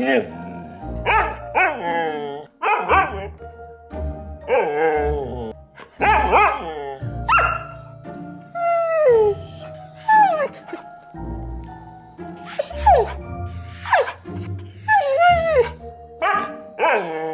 Yeah. Oh.